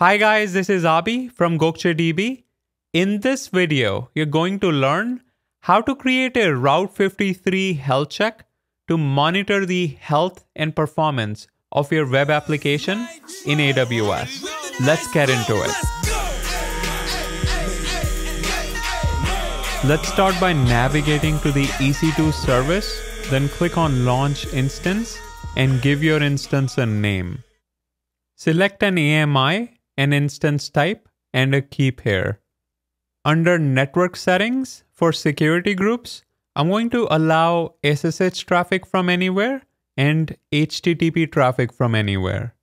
Hi guys, this is Abhi from GokceDB. In this video, you're going to learn how to create a Route 53 health check to monitor the health and performance of your web application in AWS. Let's get into it. Let's start by navigating to the EC2 service, then click on Launch Instance and give your instance a name. Select an AMI, an instance type, and a key pair. Under Network Settings for security groups, I'm going to allow SSH traffic from anywhere and HTTP traffic from anywhere.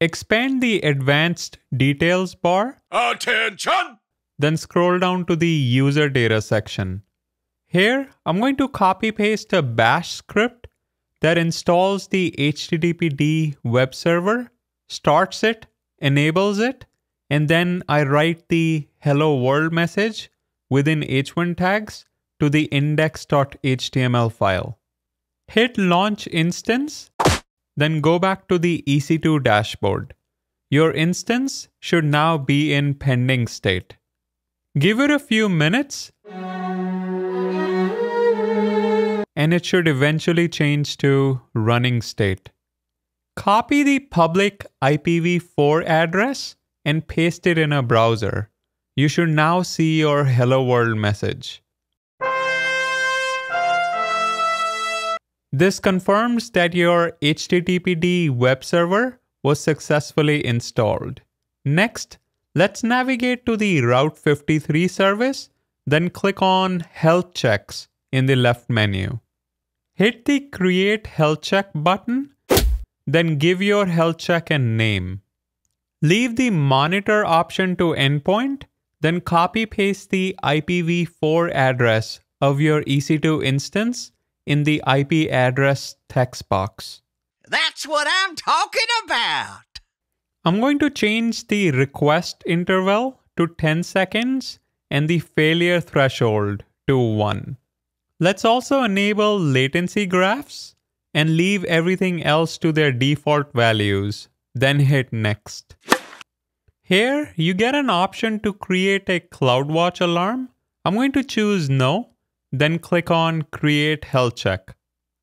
Expand the Advanced Details bar. Attention! Then scroll down to the User Data section. Here, I'm going to copy paste a bash script that installs the HTTPD web server, starts it, enables it, and then I write the hello world message within h1 tags to the index.html file. Hit launch instance, then go back to the EC2 dashboard. Your instance should now be in pending state. Give it a few minutes and it should eventually change to running state. Copy the public IPv4 address and paste it in a browser. You should now see your hello world message. This confirms that your HTTPD web server was successfully installed. Next, let's navigate to the Route 53 service, then click on Health Checks in the left menu. Hit the Create Health Check button, then give your health check a name. Leave the Monitor option to Endpoint, then copy paste the IPv4 address of your EC2 instance in the IP address text box. That's what I'm talking about! I'm going to change the request interval to 10 seconds and the failure threshold to 1. Let's also enable latency graphs and leave everything else to their default values, then hit next. Here, you get an option to create a CloudWatch alarm. I'm going to choose no, then click on create health check.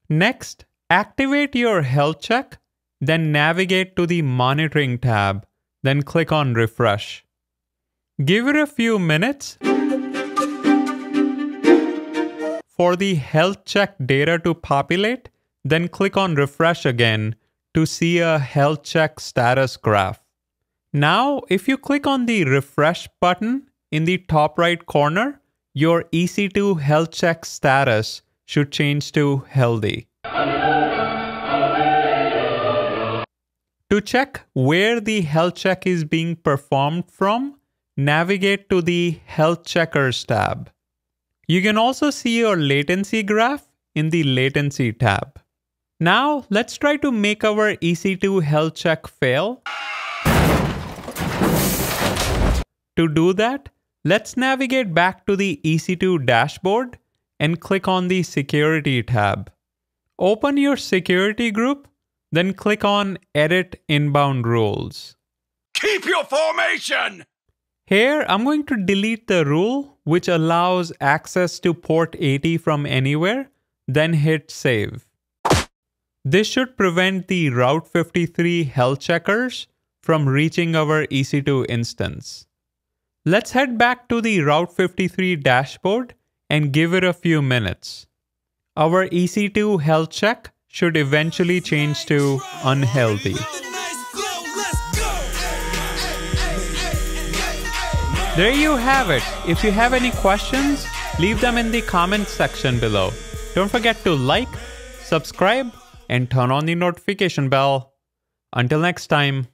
Next, activate your health check, then navigate to the monitoring tab, then click on refresh. Give it a few minutes for the health check data to populate, then click on refresh again to see a health check status graph. Now, if you click on the refresh button in the top right corner, your EC2 health check status should change to healthy. To check where the health check is being performed from, navigate to the Health Checkers tab. You can also see your latency graph in the Latency tab. Now, let's try to make our EC2 health check fail. To do that, let's navigate back to the EC2 dashboard and click on the Security tab. Open your security group, then click on Edit Inbound Rules. Keep your formation! Here, I'm going to delete the rule which allows access to port 80 from anywhere, then hit save. This should prevent the Route 53 health checkers from reaching our EC2 instance. Let's head back to the Route 53 dashboard and give it a few minutes. Our EC2 health check should eventually change to unhealthy. There you have it. If you have any questions, leave them in the comment section below. Don't forget to like, subscribe, and turn on the notification bell. Until next time.